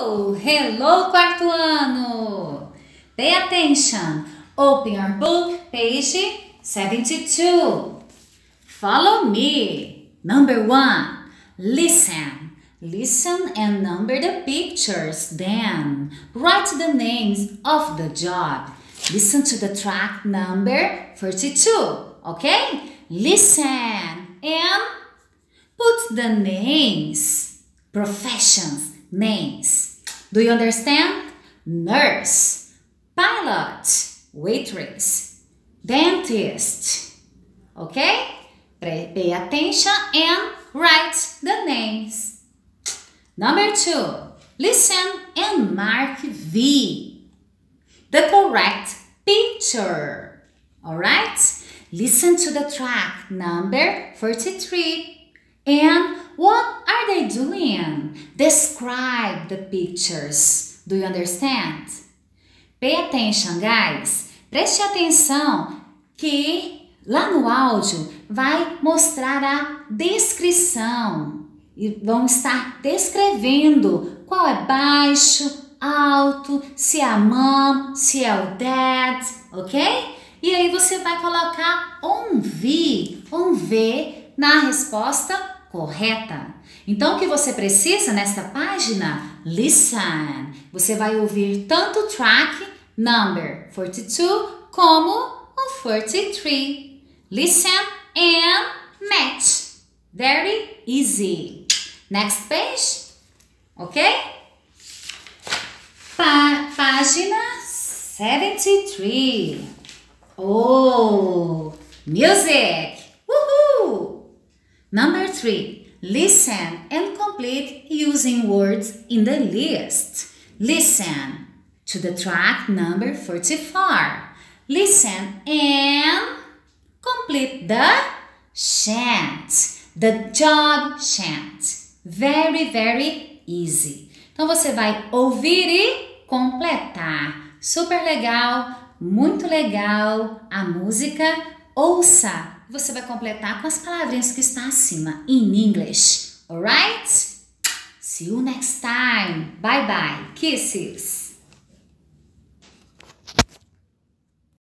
Hello, quarto ano! Pay attention. Open your book, page 72. Follow me. Number one, listen. Listen and number the pictures. Then, write the names of the job. Listen to the track number 42. Okay? Listen and put the names, professions, names. Do you understand? Nurse, pilot, waitress, dentist. Okay? Pay attention and write the names. Number two, listen and mark V, the correct picture. Alright? Listen to the track number 43 and what are they doing? Describe the pictures. Do you understand? Pay attention, guys. Preste atenção que lá no áudio vai mostrar a descrição e vão estar descrevendo qual é baixo, alto, se é a mom, se é o dad, ok? E aí você vai colocar um V, um V na resposta correta. Então, o que você precisa nesta página? Listen. Você vai ouvir tanto o track number 42 como o 43. Listen and match. Very easy. Next page. Ok? Pá página 73. Oh, music. Number 3. Listen and complete using words in the list. Listen to the track number 44. Listen and complete the chant. The job chant. Very, very easy. Então você vai ouvir e completar. Super legal, muito legal a música. Ouça você vai completar com as palavrinhas que está acima, in English. Alright? See you next time. Bye bye. Kisses.